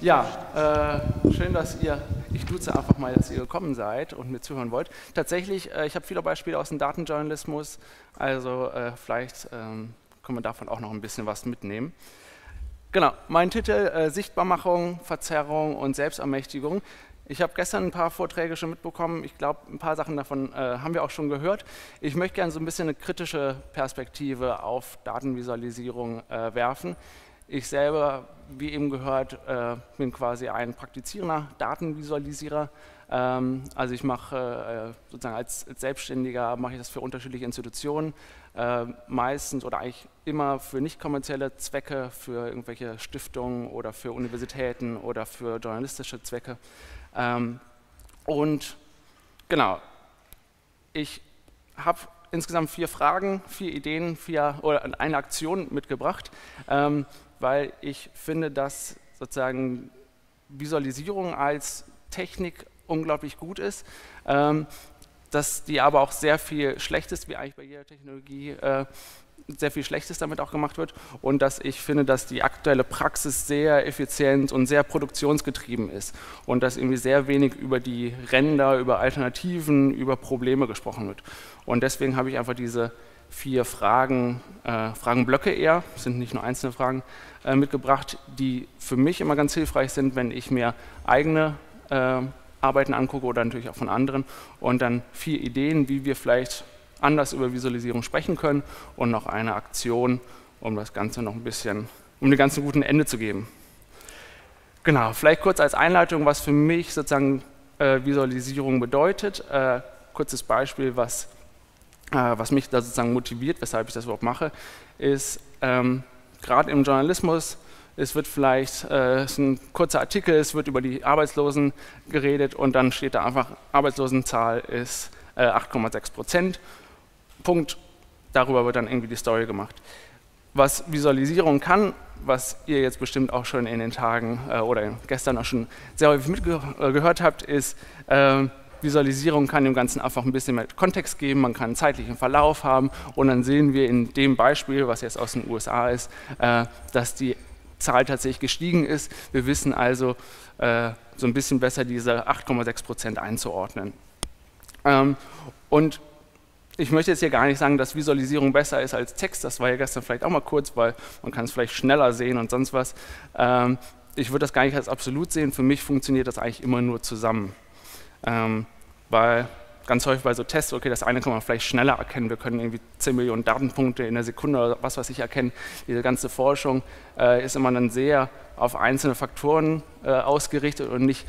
Ja, äh, schön, dass ihr, ich duze einfach mal, dass ihr gekommen seid und mir zuhören wollt. Tatsächlich, äh, ich habe viele Beispiele aus dem Datenjournalismus, also äh, vielleicht ähm, kann man davon auch noch ein bisschen was mitnehmen. Genau, mein Titel äh, Sichtbarmachung, Verzerrung und Selbstermächtigung. Ich habe gestern ein paar Vorträge schon mitbekommen. Ich glaube, ein paar Sachen davon äh, haben wir auch schon gehört. Ich möchte gerne so ein bisschen eine kritische Perspektive auf Datenvisualisierung äh, werfen. Ich selber, wie eben gehört, äh, bin quasi ein praktizierender Datenvisualisierer. Ähm, also ich mache äh, sozusagen als, als, Selbstständiger mache ich das für unterschiedliche Institutionen, äh, meistens oder eigentlich immer für nicht kommerzielle Zwecke, für irgendwelche Stiftungen oder für Universitäten oder für journalistische Zwecke. Ähm, und genau, ich habe insgesamt vier Fragen, vier Ideen, vier oder eine Aktion mitgebracht. Ähm, weil ich finde, dass sozusagen Visualisierung als Technik unglaublich gut ist, ähm, dass die aber auch sehr viel Schlechtes, wie eigentlich bei jeder Technologie, äh, sehr viel Schlechtes damit auch gemacht wird und dass ich finde, dass die aktuelle Praxis sehr effizient und sehr produktionsgetrieben ist und dass irgendwie sehr wenig über die Ränder, über Alternativen, über Probleme gesprochen wird. Und deswegen habe ich einfach diese vier Fragen, äh, Fragenblöcke eher, sind nicht nur einzelne Fragen, äh, mitgebracht, die für mich immer ganz hilfreich sind, wenn ich mir eigene äh, Arbeiten angucke oder natürlich auch von anderen und dann vier Ideen, wie wir vielleicht anders über Visualisierung sprechen können und noch eine Aktion, um das Ganze noch ein bisschen, um dem ganzen guten Ende zu geben. Genau, vielleicht kurz als Einleitung, was für mich sozusagen äh, Visualisierung bedeutet. Äh, kurzes Beispiel, was was mich da sozusagen motiviert, weshalb ich das überhaupt mache, ist ähm, gerade im Journalismus, es wird vielleicht, äh, es ist ein kurzer Artikel, es wird über die Arbeitslosen geredet und dann steht da einfach, Arbeitslosenzahl ist äh, 8,6 Prozent. Punkt. Darüber wird dann irgendwie die Story gemacht. Was Visualisierung kann, was ihr jetzt bestimmt auch schon in den Tagen äh, oder gestern auch schon sehr häufig mitgehört habt, ist, äh, Visualisierung kann dem Ganzen einfach ein bisschen mehr Kontext geben, man kann einen zeitlichen Verlauf haben und dann sehen wir in dem Beispiel, was jetzt aus den USA ist, äh, dass die Zahl tatsächlich gestiegen ist. Wir wissen also äh, so ein bisschen besser diese 8,6 Prozent einzuordnen. Ähm, und ich möchte jetzt hier gar nicht sagen, dass Visualisierung besser ist als Text, das war ja gestern vielleicht auch mal kurz, weil man kann es vielleicht schneller sehen und sonst was. Ähm, ich würde das gar nicht als absolut sehen, für mich funktioniert das eigentlich immer nur zusammen. Ähm, weil ganz häufig bei so Tests, okay, das eine kann man vielleicht schneller erkennen, wir können irgendwie 10 Millionen Datenpunkte in der Sekunde oder was weiß ich erkennen. Diese ganze Forschung äh, ist immer dann sehr auf einzelne Faktoren äh, ausgerichtet und nicht,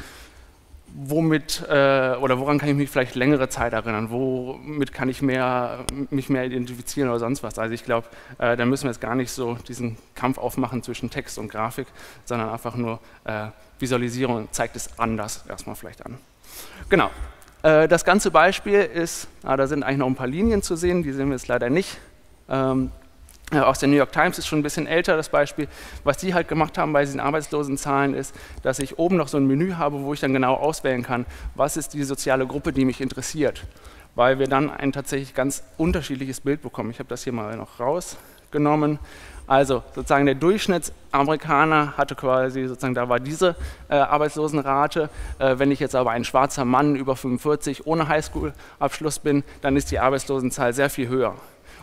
womit äh, oder woran kann ich mich vielleicht längere Zeit erinnern, womit kann ich mehr, mich mehr identifizieren oder sonst was. Also ich glaube, äh, da müssen wir jetzt gar nicht so diesen Kampf aufmachen zwischen Text und Grafik, sondern einfach nur äh, Visualisierung zeigt es anders erstmal vielleicht an. Genau. Äh, das ganze Beispiel ist, ah, da sind eigentlich noch ein paar Linien zu sehen, die sehen wir jetzt leider nicht. Ähm, aus der New York Times ist schon ein bisschen älter das Beispiel. Was die halt gemacht haben bei diesen Arbeitslosenzahlen ist, dass ich oben noch so ein Menü habe, wo ich dann genau auswählen kann, was ist die soziale Gruppe, die mich interessiert. Weil wir dann ein tatsächlich ganz unterschiedliches Bild bekommen. Ich habe das hier mal noch rausgenommen. Also sozusagen der Durchschnittsamerikaner hatte quasi, sozusagen da war diese äh, Arbeitslosenrate. Äh, wenn ich jetzt aber ein schwarzer Mann über 45 ohne Highschool-Abschluss bin, dann ist die Arbeitslosenzahl sehr viel höher.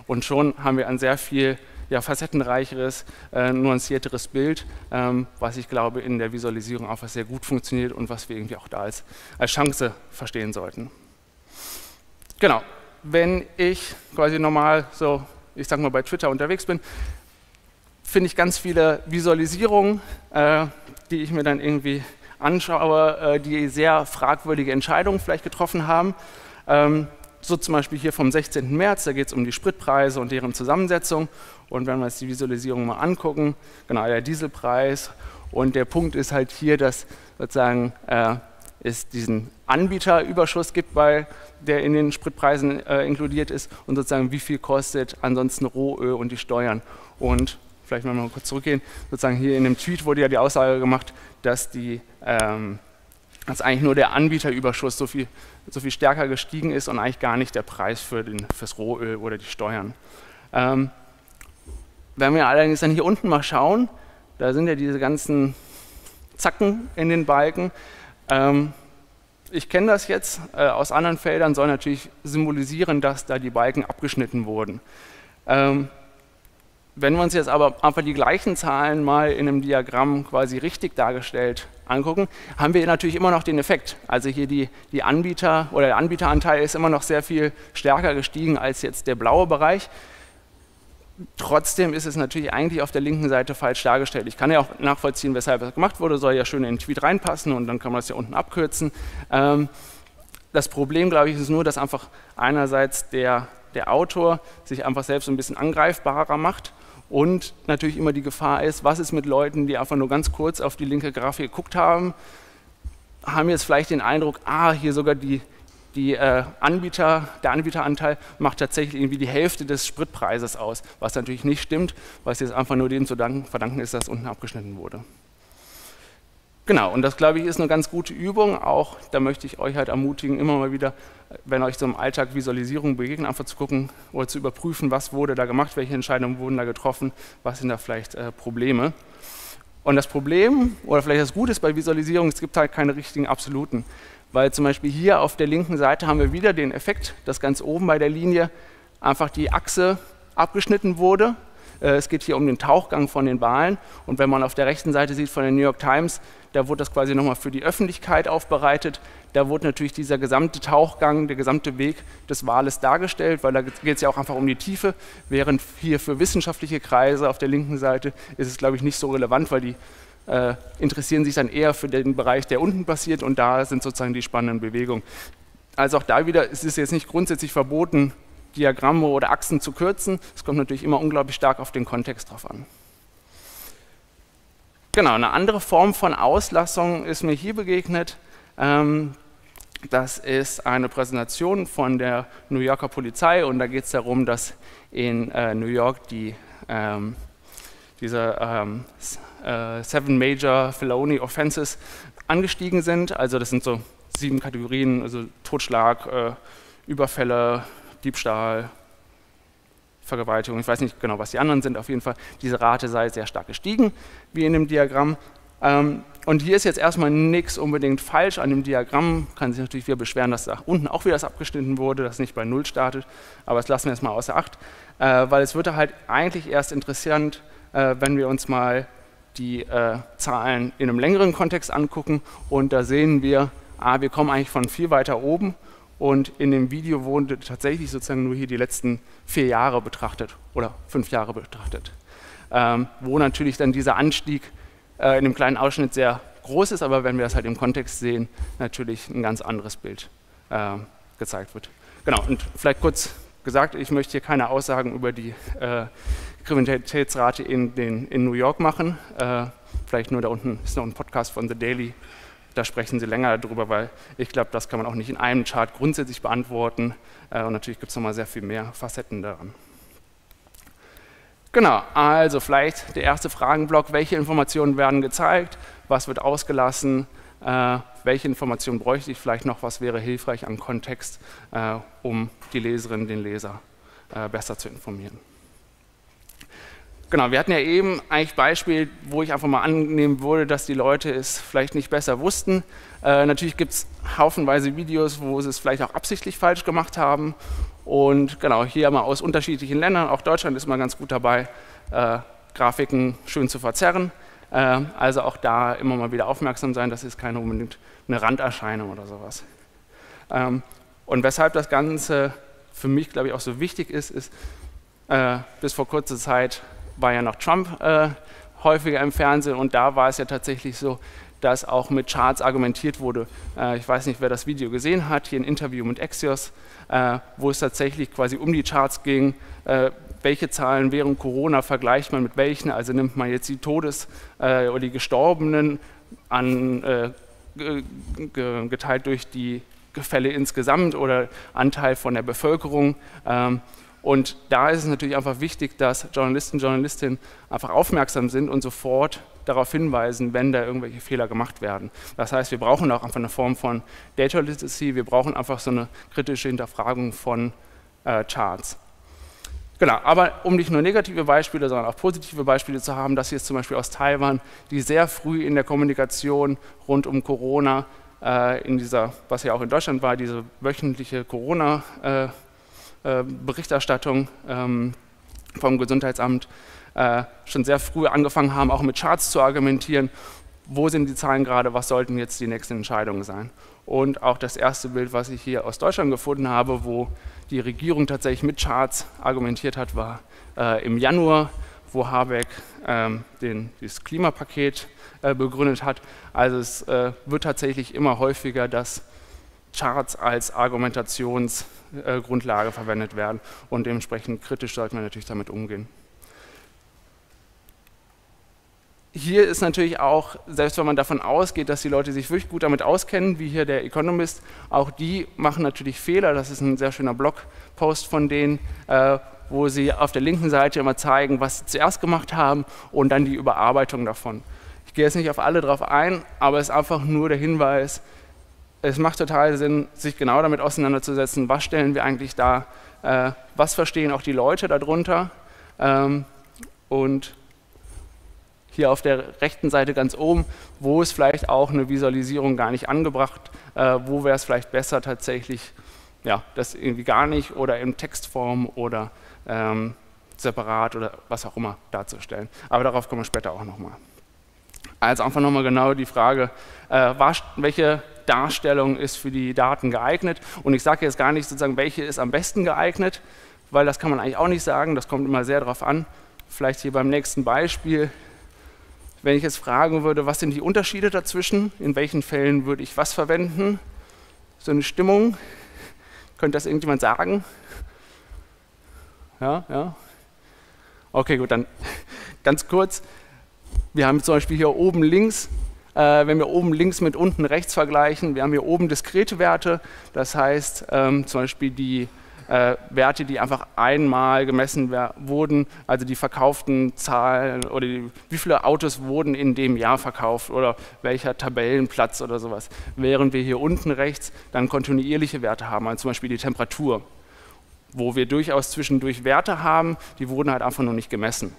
Und schon haben wir ein sehr viel ja, facettenreicheres, äh, nuancierteres Bild, ähm, was ich glaube in der Visualisierung auch was sehr gut funktioniert und was wir irgendwie auch da als, als Chance verstehen sollten. Genau, wenn ich quasi normal so, ich sag mal bei Twitter unterwegs bin, finde ich ganz viele Visualisierungen, äh, die ich mir dann irgendwie anschaue, äh, die sehr fragwürdige Entscheidungen vielleicht getroffen haben. Ähm, so zum Beispiel hier vom 16. März, da geht es um die Spritpreise und deren Zusammensetzung. Und wenn wir uns die Visualisierung mal angucken, genau der Dieselpreis. Und der Punkt ist halt hier, dass sozusagen äh, es diesen Anbieterüberschuss gibt, weil der in den Spritpreisen äh, inkludiert ist und sozusagen wie viel kostet ansonsten Rohöl und die Steuern. Und vielleicht mal kurz zurückgehen, sozusagen hier in dem Tweet wurde ja die Aussage gemacht, dass, die, ähm, dass eigentlich nur der Anbieterüberschuss so viel, so viel stärker gestiegen ist und eigentlich gar nicht der Preis für fürs Rohöl oder die Steuern. Ähm, wenn wir allerdings dann hier unten mal schauen, da sind ja diese ganzen Zacken in den Balken. Ähm, ich kenne das jetzt äh, aus anderen Feldern, soll natürlich symbolisieren, dass da die Balken abgeschnitten wurden. Ähm, wenn wir uns jetzt aber einfach die gleichen Zahlen mal in einem Diagramm quasi richtig dargestellt angucken, haben wir natürlich immer noch den Effekt. Also hier die, die Anbieter oder der Anbieteranteil ist immer noch sehr viel stärker gestiegen als jetzt der blaue Bereich. Trotzdem ist es natürlich eigentlich auf der linken Seite falsch dargestellt. Ich kann ja auch nachvollziehen, weshalb das gemacht wurde, soll ja schön in den Tweet reinpassen und dann kann man das ja unten abkürzen. Ähm, das Problem, glaube ich, ist nur, dass einfach einerseits der, der Autor sich einfach selbst ein bisschen angreifbarer macht und natürlich immer die Gefahr ist, was ist mit Leuten, die einfach nur ganz kurz auf die linke Grafik geguckt haben, haben jetzt vielleicht den Eindruck, ah, hier sogar die, die äh, Anbieter, der Anbieteranteil macht tatsächlich irgendwie die Hälfte des Spritpreises aus, was natürlich nicht stimmt, was jetzt einfach nur dem zu verdanken ist, dass unten abgeschnitten wurde. Genau, und das glaube ich ist eine ganz gute Übung. Auch da möchte ich euch halt ermutigen, immer mal wieder, wenn euch so im Alltag Visualisierung begegnen, einfach zu gucken oder zu überprüfen, was wurde da gemacht, welche Entscheidungen wurden da getroffen, was sind da vielleicht äh, Probleme. Und das Problem, oder vielleicht das Gute ist bei Visualisierung, es gibt halt keine richtigen absoluten. Weil zum Beispiel hier auf der linken Seite haben wir wieder den Effekt, dass ganz oben bei der Linie einfach die Achse abgeschnitten wurde es geht hier um den Tauchgang von den Wahlen. Und wenn man auf der rechten Seite sieht von der New York Times, da wurde das quasi nochmal für die Öffentlichkeit aufbereitet. Da wurde natürlich dieser gesamte Tauchgang, der gesamte Weg des Wales dargestellt, weil da geht es ja auch einfach um die Tiefe. Während hier für wissenschaftliche Kreise auf der linken Seite ist es, glaube ich, nicht so relevant, weil die äh, interessieren sich dann eher für den Bereich, der unten passiert und da sind sozusagen die spannenden Bewegungen. Also auch da wieder ist es jetzt nicht grundsätzlich verboten, Diagramme oder Achsen zu kürzen. Es kommt natürlich immer unglaublich stark auf den Kontext drauf an. Genau, eine andere Form von Auslassung ist mir hier begegnet. Ähm, das ist eine Präsentation von der New Yorker Polizei und da geht es darum, dass in äh, New York die, ähm, diese ähm, äh, Seven Major Felony Offenses angestiegen sind. Also das sind so sieben Kategorien, also Totschlag, äh, Überfälle, Diebstahl, Vergewaltigung, ich weiß nicht genau, was die anderen sind, auf jeden Fall, diese Rate sei sehr stark gestiegen, wie in dem Diagramm. Ähm, und hier ist jetzt erstmal nichts unbedingt falsch an dem Diagramm, kann sich natürlich wieder beschweren, dass da unten auch wieder das abgeschnitten wurde, das nicht bei Null startet, aber das lassen wir jetzt mal außer Acht, äh, weil es wird halt eigentlich erst interessant, äh, wenn wir uns mal die äh, Zahlen in einem längeren Kontext angucken und da sehen wir, ah, wir kommen eigentlich von viel weiter oben und in dem Video wurde tatsächlich sozusagen nur hier die letzten vier Jahre betrachtet oder fünf Jahre betrachtet, ähm, wo natürlich dann dieser Anstieg äh, in dem kleinen Ausschnitt sehr groß ist, aber wenn wir das halt im Kontext sehen, natürlich ein ganz anderes Bild äh, gezeigt wird. Genau, und vielleicht kurz gesagt, ich möchte hier keine Aussagen über die äh, Kriminalitätsrate in, den, in New York machen. Äh, vielleicht nur da unten ist noch ein Podcast von The Daily da sprechen Sie länger darüber, weil ich glaube, das kann man auch nicht in einem Chart grundsätzlich beantworten. Äh, und natürlich gibt es nochmal sehr viel mehr Facetten daran. Genau, also vielleicht der erste Fragenblock, welche Informationen werden gezeigt, was wird ausgelassen, äh, welche Informationen bräuchte ich vielleicht noch, was wäre hilfreich an Kontext, äh, um die Leserin, den Leser äh, besser zu informieren. Genau, wir hatten ja eben eigentlich Beispiel, wo ich einfach mal annehmen würde, dass die Leute es vielleicht nicht besser wussten. Äh, natürlich gibt es haufenweise Videos, wo sie es vielleicht auch absichtlich falsch gemacht haben. Und genau, hier mal aus unterschiedlichen Ländern, auch Deutschland ist mal ganz gut dabei, äh, Grafiken schön zu verzerren. Äh, also auch da immer mal wieder aufmerksam sein, das ist keine unbedingt eine Randerscheinung oder sowas. Ähm, und weshalb das Ganze für mich, glaube ich, auch so wichtig ist, ist, äh, bis vor kurzer Zeit war ja noch Trump äh, häufiger im Fernsehen und da war es ja tatsächlich so, dass auch mit Charts argumentiert wurde. Äh, ich weiß nicht, wer das Video gesehen hat, hier ein Interview mit Axios, äh, wo es tatsächlich quasi um die Charts ging, äh, welche Zahlen während Corona vergleicht man mit welchen, also nimmt man jetzt die Todes- äh, oder die Gestorbenen an, äh, geteilt durch die Fälle insgesamt oder Anteil von der Bevölkerung. Ähm, und da ist es natürlich einfach wichtig, dass Journalisten, und Journalistinnen einfach aufmerksam sind und sofort darauf hinweisen, wenn da irgendwelche Fehler gemacht werden. Das heißt, wir brauchen auch einfach eine Form von Data Literacy, wir brauchen einfach so eine kritische Hinterfragung von äh, Charts. Genau, aber um nicht nur negative Beispiele, sondern auch positive Beispiele zu haben, das hier ist zum Beispiel aus Taiwan, die sehr früh in der Kommunikation rund um Corona, äh, in dieser, was ja auch in Deutschland war, diese wöchentliche Corona-Berichterstattung äh, äh, ähm, vom Gesundheitsamt, äh, schon sehr früh angefangen haben, auch mit Charts zu argumentieren, wo sind die Zahlen gerade, was sollten jetzt die nächsten Entscheidungen sein. Und auch das erste Bild, was ich hier aus Deutschland gefunden habe, wo die Regierung tatsächlich mit Charts argumentiert hat, war äh, im Januar, wo Habeck ähm, den, dieses Klimapaket äh, begründet hat. Also es äh, wird tatsächlich immer häufiger, dass Charts als Argumentationsgrundlage verwendet werden und dementsprechend kritisch sollten wir natürlich damit umgehen. hier ist natürlich auch, selbst wenn man davon ausgeht, dass die Leute sich wirklich gut damit auskennen, wie hier der Economist, auch die machen natürlich Fehler. Das ist ein sehr schöner Blogpost von denen, äh, wo sie auf der linken Seite immer zeigen, was sie zuerst gemacht haben und dann die Überarbeitung davon. Ich gehe jetzt nicht auf alle drauf ein, aber es ist einfach nur der Hinweis, es macht total Sinn, sich genau damit auseinanderzusetzen, was stellen wir eigentlich da, äh, was verstehen auch die Leute darunter ähm, und hier auf der rechten Seite ganz oben, wo ist vielleicht auch eine Visualisierung gar nicht angebracht, äh, wo wäre es vielleicht besser tatsächlich, ja, das irgendwie gar nicht oder in Textform oder ähm, separat oder was auch immer darzustellen. Aber darauf kommen wir später auch nochmal. Also einfach nochmal genau die Frage, äh, welche Darstellung ist für die Daten geeignet? Und ich sage jetzt gar nicht sozusagen, welche ist am besten geeignet, weil das kann man eigentlich auch nicht sagen, das kommt immer sehr darauf an. Vielleicht hier beim nächsten Beispiel wenn ich jetzt fragen würde, was sind die Unterschiede dazwischen, in welchen Fällen würde ich was verwenden, so eine Stimmung, könnte das irgendjemand sagen? Ja, ja. Okay, gut, dann ganz kurz. Wir haben zum Beispiel hier oben links, äh, wenn wir oben links mit unten rechts vergleichen, wir haben hier oben diskrete Werte, das heißt ähm, zum Beispiel die äh, Werte, die einfach einmal gemessen wurden, also die verkauften Zahlen oder die, wie viele Autos wurden in dem Jahr verkauft oder welcher Tabellenplatz oder sowas. Während wir hier unten rechts dann kontinuierliche Werte haben, also zum Beispiel die Temperatur, wo wir durchaus zwischendurch Werte haben, die wurden halt einfach nur nicht gemessen.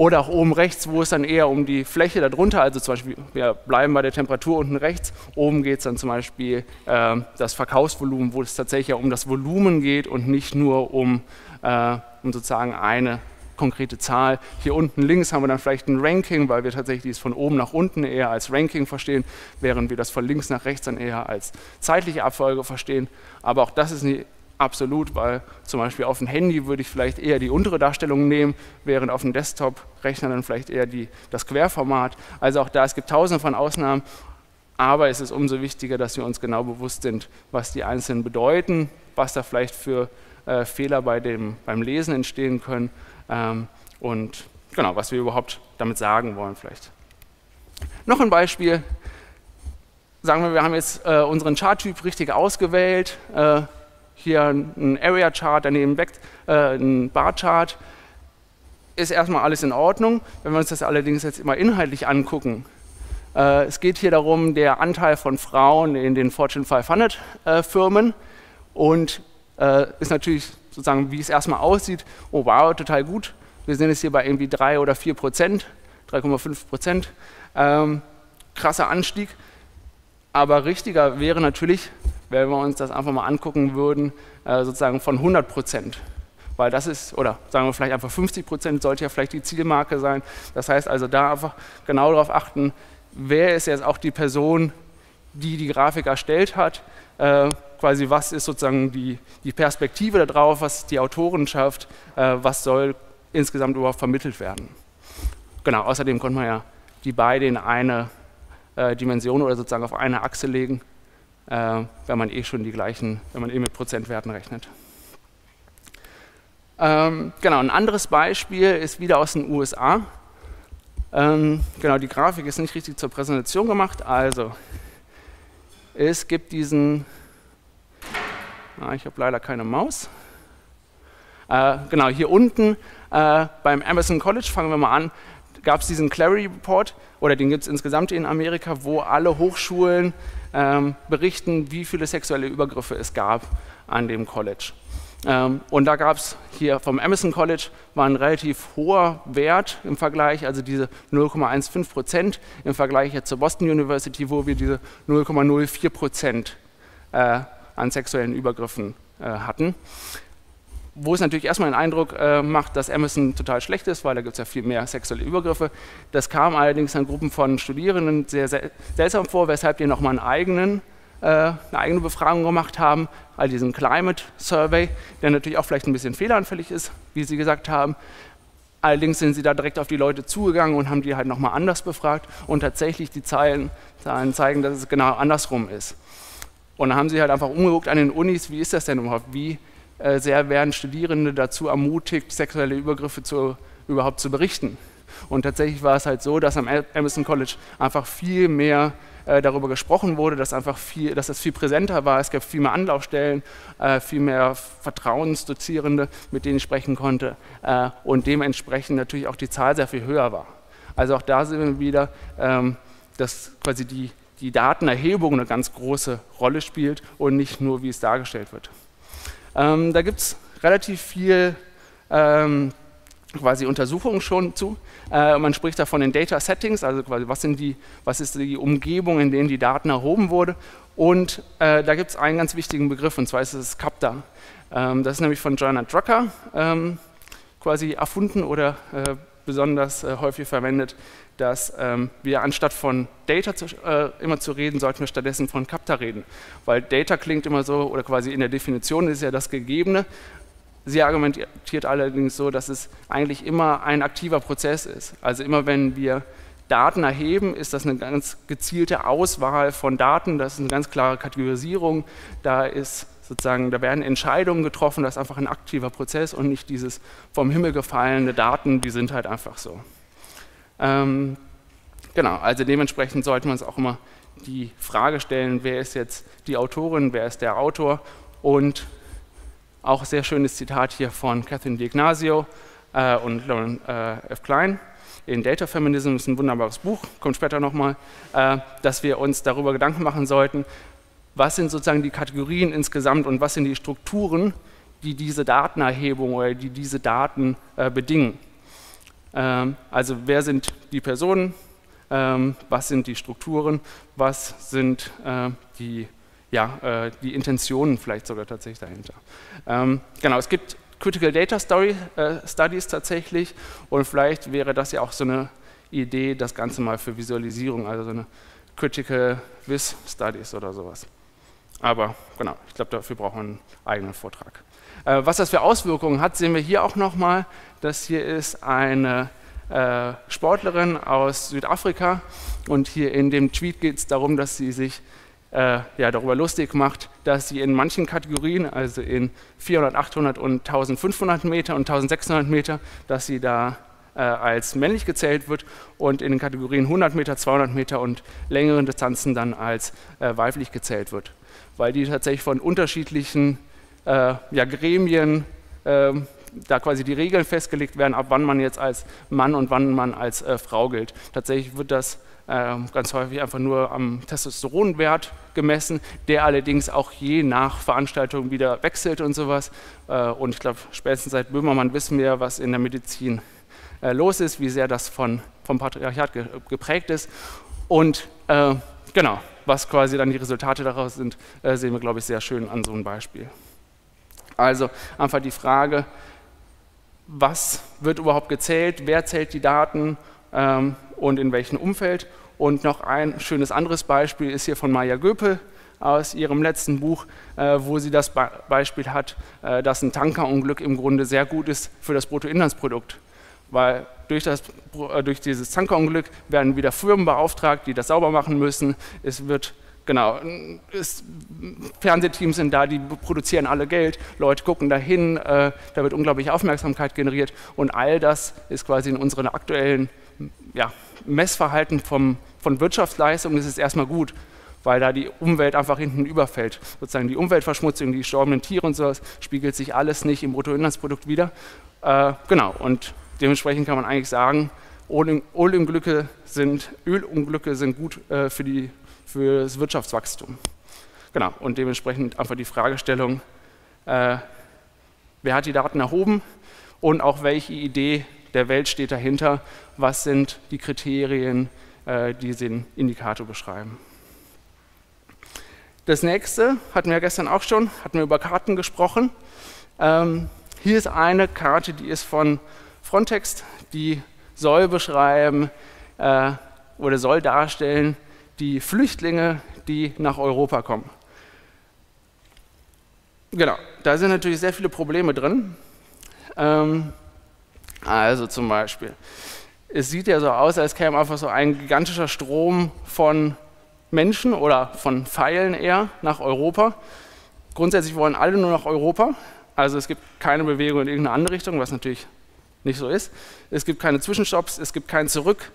Oder auch oben rechts, wo es dann eher um die Fläche darunter, also zum Beispiel, wir bleiben bei der Temperatur unten rechts, oben geht es dann zum Beispiel äh, das Verkaufsvolumen, wo es tatsächlich ja um das Volumen geht und nicht nur um, äh, um sozusagen eine konkrete Zahl. Hier unten links haben wir dann vielleicht ein Ranking, weil wir tatsächlich es von oben nach unten eher als Ranking verstehen, während wir das von links nach rechts dann eher als zeitliche Abfolge verstehen. Aber auch das ist eine absolut, weil zum Beispiel auf dem Handy würde ich vielleicht eher die untere Darstellung nehmen, während auf dem Desktop-Rechner dann vielleicht eher die, das Querformat. Also auch da, es gibt tausende von Ausnahmen, aber es ist umso wichtiger, dass wir uns genau bewusst sind, was die einzelnen bedeuten, was da vielleicht für äh, Fehler bei dem, beim Lesen entstehen können ähm, und genau, was wir überhaupt damit sagen wollen vielleicht. Noch ein Beispiel. Sagen wir, wir haben jetzt äh, unseren Charttyp richtig ausgewählt. Äh, hier ein Area Chart, daneben weg, äh, ein Bar Chart, ist erstmal alles in Ordnung. Wenn wir uns das allerdings jetzt immer inhaltlich angucken, äh, es geht hier darum, der Anteil von Frauen in den Fortune 500 äh, Firmen und äh, ist natürlich sozusagen, wie es erstmal aussieht, oh wow, total gut. Wir sind jetzt hier bei irgendwie 3 oder 4 Prozent, 3,5 Prozent. Ähm, krasser Anstieg. Aber richtiger wäre natürlich, wenn wir uns das einfach mal angucken würden, äh, sozusagen von 100 Prozent. Weil das ist, oder sagen wir vielleicht einfach 50 Prozent, sollte ja vielleicht die Zielmarke sein. Das heißt also da einfach genau darauf achten, wer ist jetzt auch die Person, die die Grafik erstellt hat, äh, quasi was ist sozusagen die, die Perspektive darauf, was die Autorenschaft, äh, was soll insgesamt überhaupt vermittelt werden. Genau, außerdem konnte man ja die beide in eine äh, Dimension oder sozusagen auf eine Achse legen äh, wenn man eh schon die gleichen, wenn man eh mit Prozentwerten rechnet. Ähm, genau, ein anderes Beispiel ist wieder aus den USA. Ähm, genau, die Grafik ist nicht richtig zur Präsentation gemacht. Also, es gibt diesen, ah, ich habe leider keine Maus. Äh, genau, hier unten äh, beim Emerson College, fangen wir mal an, gab es diesen Clary Report, oder den gibt es insgesamt in Amerika, wo alle Hochschulen ähm, berichten, wie viele sexuelle Übergriffe es gab an dem College. Ähm, und da gab es hier vom Emerson College war ein relativ hoher Wert im Vergleich, also diese 0,15 Prozent im Vergleich jetzt zur Boston University, wo wir diese 0,04 Prozent äh, an sexuellen Übergriffen äh, hatten. Wo es natürlich erstmal den Eindruck äh, macht, dass Emerson total schlecht ist, weil da gibt es ja viel mehr sexuelle Übergriffe. Das kam allerdings an Gruppen von Studierenden sehr, sehr seltsam vor, weshalb die nochmal einen eigenen äh, eine eigene Befragung gemacht haben, all diesen Climate Survey, der natürlich auch vielleicht ein bisschen fehleranfällig ist, wie Sie gesagt haben. Allerdings sind sie da direkt auf die Leute zugegangen und haben die halt nochmal anders befragt und tatsächlich die Zahlen, Zahlen zeigen, dass es genau andersrum ist. Und dann haben sie halt einfach umgeguckt an den Unis, wie ist das denn überhaupt? Wie sehr werden Studierende dazu ermutigt, sexuelle Übergriffe zu, überhaupt zu berichten? Und tatsächlich war es halt so, dass am Emerson College einfach viel mehr äh, darüber gesprochen wurde, dass einfach viel, dass es viel präsenter war. Es gab viel mehr Anlaufstellen, äh, viel mehr Vertrauensdozierende, mit denen ich sprechen konnte äh, und dementsprechend natürlich auch die Zahl sehr viel höher war. Also auch da sind wir wieder, ähm, dass quasi die die Datenerhebung eine ganz große Rolle spielt und nicht nur, wie es dargestellt wird. Ähm, da gibt es relativ viel ähm, quasi Untersuchungen schon zu. Äh, man spricht da von den Data Settings, also quasi was, sind die, was ist die Umgebung, in der die Daten erhoben wurden. Und äh, da gibt es einen ganz wichtigen Begriff, und zwar ist es CAPTA. Ähm, das ist nämlich von Joanna Drucker ähm, quasi erfunden oder äh, besonders äh, häufig verwendet dass ähm, wir anstatt von Data zu, äh, immer zu reden, sollten wir stattdessen von Capta reden. Weil Data klingt immer so, oder quasi in der Definition ist ja das Gegebene. Sie argumentiert allerdings so, dass es eigentlich immer ein aktiver Prozess ist. Also immer wenn wir Daten erheben, ist das eine ganz gezielte Auswahl von Daten, das ist eine ganz klare Kategorisierung, da ist sozusagen, da werden Entscheidungen getroffen, das ist einfach ein aktiver Prozess und nicht dieses vom Himmel gefallene Daten, die sind halt einfach so. Ähm, genau, also dementsprechend sollte man uns auch immer die Frage stellen, wer ist jetzt die Autorin, wer ist der Autor und auch sehr schönes Zitat hier von Catherine D'Ignazio äh, und Lauren äh, F. Klein in Data Feminism, ist ein wunderbares Buch, kommt später nochmal, äh, dass wir uns darüber Gedanken machen sollten, was sind sozusagen die Kategorien insgesamt und was sind die Strukturen, die diese Datenerhebung oder die diese Daten äh, bedingen. Ähm, also wer sind die Personen, ähm, was sind die Strukturen, was sind äh, die, ja, äh, die Intentionen vielleicht sogar tatsächlich dahinter. Ähm, genau, es gibt Critical Data Story, äh, Studies tatsächlich und vielleicht wäre das ja auch so eine Idee, das Ganze mal für Visualisierung, also so eine Critical Vis Studies oder sowas. Aber genau, ich glaube, dafür braucht man einen eigenen Vortrag. Äh, was das für Auswirkungen hat, sehen wir hier auch nochmal. Das hier ist eine äh, Sportlerin aus Südafrika und hier in dem Tweet geht es darum, dass sie sich äh, ja, darüber lustig macht, dass sie in manchen Kategorien, also in 400, 800 und 1500 Meter und 1600 Meter, dass sie da als männlich gezählt wird und in den Kategorien 100 Meter, 200 Meter und längeren Distanzen dann als weiblich gezählt wird, weil die tatsächlich von unterschiedlichen äh, ja, Gremien ähm, da quasi die Regeln festgelegt werden, ab wann man jetzt als Mann und wann man als äh, Frau gilt. Tatsächlich wird das äh, ganz häufig einfach nur am Testosteronwert gemessen, der allerdings auch je nach Veranstaltung wieder wechselt und sowas. Äh, und ich glaube, spätestens seit Böhmermann wissen wir, was in der Medizin äh, los ist, wie sehr das von, vom Patriarchat ge geprägt ist. Und äh, genau, was quasi dann die Resultate daraus sind, äh, sehen wir, glaube ich, sehr schön an so einem Beispiel. Also einfach die Frage, was wird überhaupt gezählt, wer zählt die Daten ähm, und in welchem Umfeld. Und noch ein schönes anderes Beispiel ist hier von Maya Göpel aus ihrem letzten Buch, äh, wo sie das Be Beispiel hat, äh, dass ein Tankerunglück im Grunde sehr gut ist für das Bruttoinlandsprodukt. Weil durch, das, äh, durch dieses Tankerunglück werden wieder Firmen beauftragt, die das sauber machen müssen. Es wird Genau, ist, Fernsehteams sind da, die produzieren alle Geld, Leute gucken dahin, äh, da wird unglaublich Aufmerksamkeit generiert und all das ist quasi in unserem aktuellen ja, Messverhalten vom, von Wirtschaftsleistung ist es erstmal gut, weil da die Umwelt einfach hinten überfällt. Sozusagen die Umweltverschmutzung, die gestorbenen Tiere und sowas, spiegelt sich alles nicht im Bruttoinlandsprodukt wieder. Äh, genau, und dementsprechend kann man eigentlich sagen, Ölunglücke sind, Ölunglücke sind gut äh, für die für das Wirtschaftswachstum. Genau, und dementsprechend einfach die Fragestellung, äh, wer hat die Daten erhoben und auch welche Idee der Welt steht dahinter, was sind die Kriterien, äh, die den Indikator beschreiben. Das nächste hatten wir gestern auch schon, hatten wir über Karten gesprochen. Ähm, hier ist eine Karte, die ist von Frontex, die soll beschreiben äh, oder soll darstellen die Flüchtlinge, die nach Europa kommen. Genau, da sind natürlich sehr viele Probleme drin. Ähm, also zum Beispiel, es sieht ja so aus, als käme einfach so ein gigantischer Strom von Menschen oder von Pfeilen eher nach Europa. Grundsätzlich wollen alle nur nach Europa. Also es gibt keine Bewegung in irgendeine andere Richtung, was natürlich nicht so ist. Es gibt keine Zwischenstopps, es gibt kein Zurück.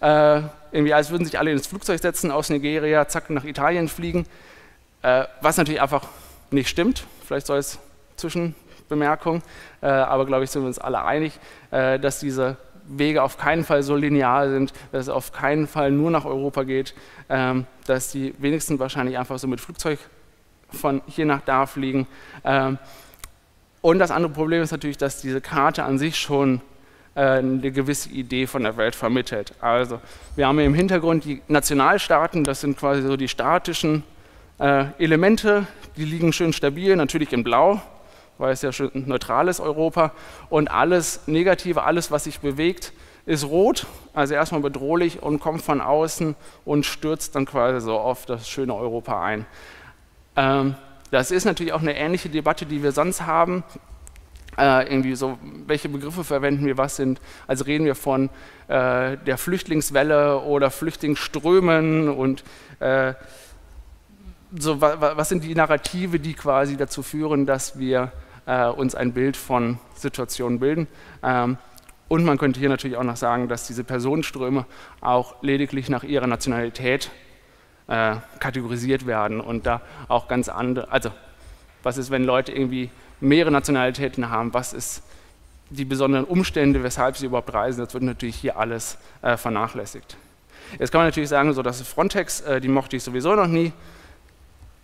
Äh, irgendwie als würden sich alle ins Flugzeug setzen, aus Nigeria, zack, nach Italien fliegen. Äh, was natürlich einfach nicht stimmt. Vielleicht soll es Zwischenbemerkung, äh, aber glaube ich, sind wir uns alle einig, äh, dass diese Wege auf keinen Fall so linear sind, dass es auf keinen Fall nur nach Europa geht, ähm, dass die wenigsten wahrscheinlich einfach so mit Flugzeug von hier nach da fliegen. Ähm, und das andere Problem ist natürlich, dass diese Karte an sich schon eine gewisse Idee von der Welt vermittelt. Also wir haben im Hintergrund die Nationalstaaten, das sind quasi so die statischen äh, Elemente, die liegen schön stabil, natürlich in Blau, weil es ja schon ein neutrales Europa. Und alles Negative, alles, was sich bewegt, ist rot, also erstmal bedrohlich und kommt von außen und stürzt dann quasi so auf das schöne Europa ein. Ähm, das ist natürlich auch eine ähnliche Debatte, die wir sonst haben. Äh, irgendwie so, welche Begriffe verwenden wir, was sind, also reden wir von äh, der Flüchtlingswelle oder Flüchtlingsströmen und äh, so, was sind die Narrative, die quasi dazu führen, dass wir äh, uns ein Bild von Situationen bilden. Ähm, und man könnte hier natürlich auch noch sagen, dass diese Personenströme auch lediglich nach ihrer Nationalität äh, kategorisiert werden und da auch ganz andere, also was ist, wenn Leute irgendwie mehrere Nationalitäten haben, was ist die besonderen Umstände, weshalb sie überhaupt reisen, das wird natürlich hier alles äh, vernachlässigt. Jetzt kann man natürlich sagen, so dass Frontex, äh, die mochte ich sowieso noch nie,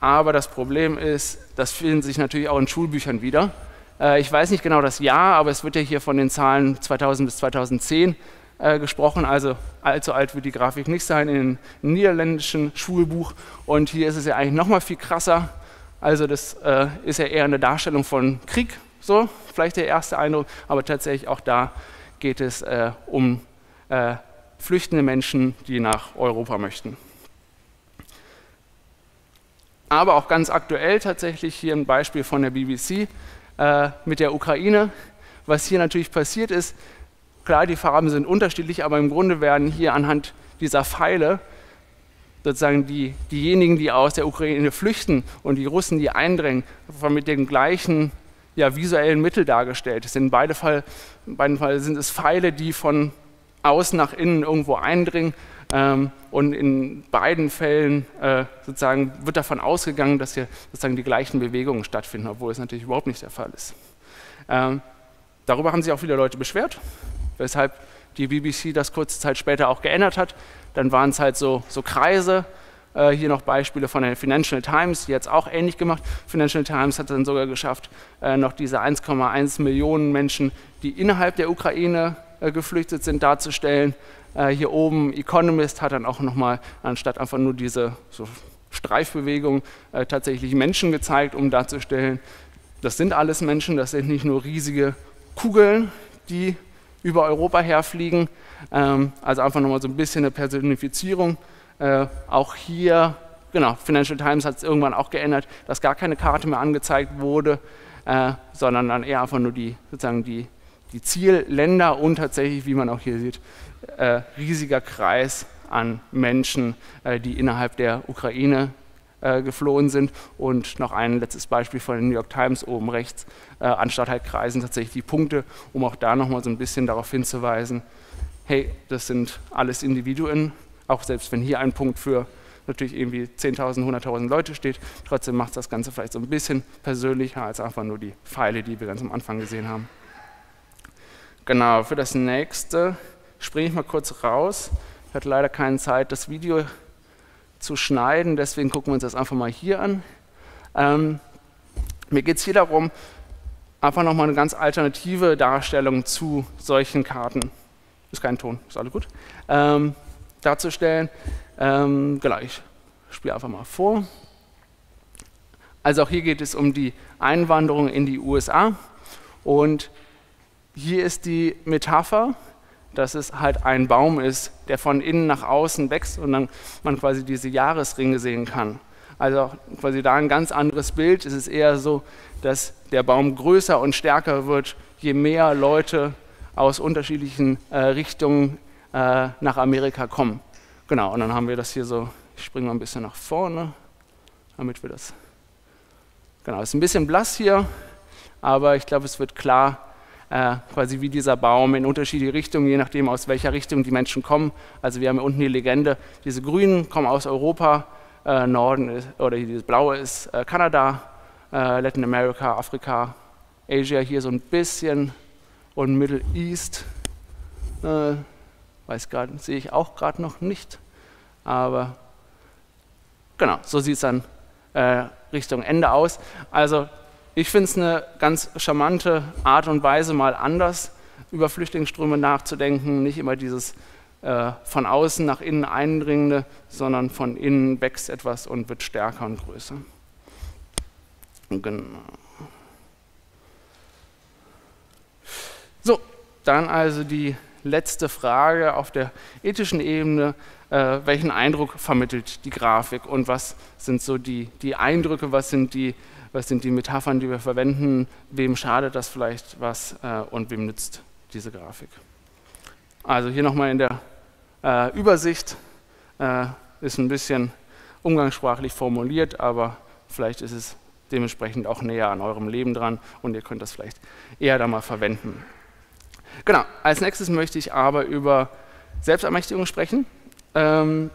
aber das Problem ist, das findet sich natürlich auch in Schulbüchern wieder. Äh, ich weiß nicht genau das Jahr, aber es wird ja hier von den Zahlen 2000 bis 2010 äh, gesprochen. Also allzu alt wird die Grafik nicht sein in einem niederländischen Schulbuch. Und hier ist es ja eigentlich noch mal viel krasser. Also das äh, ist ja eher eine Darstellung von Krieg, so vielleicht der erste Eindruck. Aber tatsächlich auch da geht es äh, um äh, flüchtende Menschen, die nach Europa möchten aber auch ganz aktuell tatsächlich hier ein Beispiel von der BBC äh, mit der Ukraine. Was hier natürlich passiert ist, klar, die Farben sind unterschiedlich, aber im Grunde werden hier anhand dieser Pfeile sozusagen die, diejenigen, die aus der Ukraine flüchten und die Russen, die eindrängen, mit dem gleichen ja, visuellen Mittel dargestellt. Fall, in beiden Fällen sind es Pfeile, die von außen nach innen irgendwo eindringen ähm, und in beiden Fällen äh, sozusagen wird davon ausgegangen, dass hier sozusagen die gleichen Bewegungen stattfinden, obwohl es natürlich überhaupt nicht der Fall ist. Ähm, darüber haben sich auch viele Leute beschwert, weshalb die BBC das kurze Zeit später auch geändert hat. Dann waren es halt so, so Kreise, äh, hier noch Beispiele von der Financial Times, die hat es auch ähnlich gemacht. Financial Times hat dann sogar geschafft, äh, noch diese 1,1 Millionen Menschen, die innerhalb der Ukraine äh, geflüchtet sind, darzustellen. Äh, hier oben Economist hat dann auch nochmal, anstatt einfach nur diese so Streifbewegung, äh, tatsächlich Menschen gezeigt, um darzustellen, das sind alles Menschen, das sind nicht nur riesige Kugeln, die über Europa herfliegen. Ähm, also einfach nochmal so ein bisschen eine Personifizierung. Äh, auch hier, genau, Financial Times hat es irgendwann auch geändert, dass gar keine Karte mehr angezeigt wurde, äh, sondern dann eher einfach nur die, sozusagen die, die Zielländer und tatsächlich, wie man auch hier sieht, äh, riesiger Kreis an Menschen, äh, die innerhalb der Ukraine äh, geflohen sind. Und noch ein letztes Beispiel von den New York Times oben rechts, äh, anstatt halt Kreisen tatsächlich die Punkte, um auch da nochmal so ein bisschen darauf hinzuweisen, hey, das sind alles Individuen, auch selbst wenn hier ein Punkt für natürlich irgendwie 10.000, 100.000 Leute steht, trotzdem macht das Ganze vielleicht so ein bisschen persönlicher als einfach nur die Pfeile, die wir ganz am Anfang gesehen haben. Genau, für das nächste springe ich mal kurz raus. Ich hatte leider keine Zeit, das Video zu schneiden, deswegen gucken wir uns das einfach mal hier an. Ähm, mir geht es hier darum, einfach nochmal eine ganz alternative Darstellung zu solchen Karten, ist kein Ton, ist alles gut, ähm, darzustellen. Ähm, genau, ich spiele einfach mal vor. Also auch hier geht es um die Einwanderung in die USA und hier ist die Metapher, dass es halt ein Baum ist, der von innen nach außen wächst und dann man quasi diese Jahresringe sehen kann. Also quasi da ein ganz anderes Bild. Es ist eher so, dass der Baum größer und stärker wird, je mehr Leute aus unterschiedlichen äh, Richtungen äh, nach Amerika kommen. Genau, und dann haben wir das hier so, ich springe mal ein bisschen nach vorne, damit wir das, genau, es ist ein bisschen blass hier, aber ich glaube, es wird klar, äh, quasi wie dieser Baum in unterschiedliche Richtungen, je nachdem aus welcher Richtung die Menschen kommen. Also wir haben hier unten die Legende, diese Grünen kommen aus Europa, äh, Norden ist, oder dieses Blaue ist äh, Kanada, äh, Latin America, Afrika, Asia hier so ein bisschen und Middle East, äh, weiß gerade, sehe ich auch gerade noch nicht, aber genau, so sieht es dann Richtung Ende aus. Also ich finde es eine ganz charmante Art und Weise, mal anders über Flüchtlingsströme nachzudenken, nicht immer dieses äh, von außen nach innen eindringende, sondern von innen wächst etwas und wird stärker und größer. Genau. So, dann also die letzte Frage auf der ethischen Ebene. Äh, welchen Eindruck vermittelt die Grafik und was sind so die, die Eindrücke, was sind die was sind die Metaphern, die wir verwenden, wem schadet das vielleicht was äh, und wem nützt diese Grafik. Also hier nochmal in der äh, Übersicht äh, ist ein bisschen umgangssprachlich formuliert, aber vielleicht ist es dementsprechend auch näher an eurem Leben dran und ihr könnt das vielleicht eher da mal verwenden. Genau, als nächstes möchte ich aber über Selbstermächtigung sprechen. Ähm,